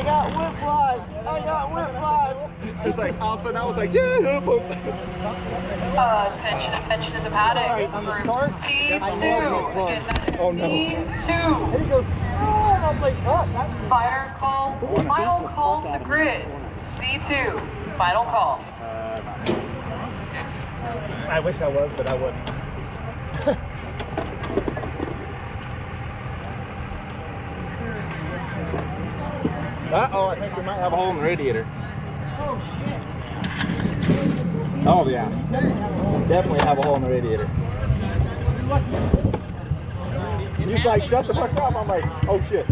I got whiplash. I got whiplash. It's like all of a sudden I was like, yeah, help him. Uh, attention, attention to the paddock. on the Group start, C2. I'm Again, that is Oh, no. C2. There you go. Oh, I'm like, oh, that, Final call, final call to grid. C2. Final call. I wish I was, but I wouldn't. Think we might have a hole in the radiator. Oh, shit. Oh, yeah. Definitely have a hole in the radiator. He's like, shut the fuck up. I'm like, oh, shit.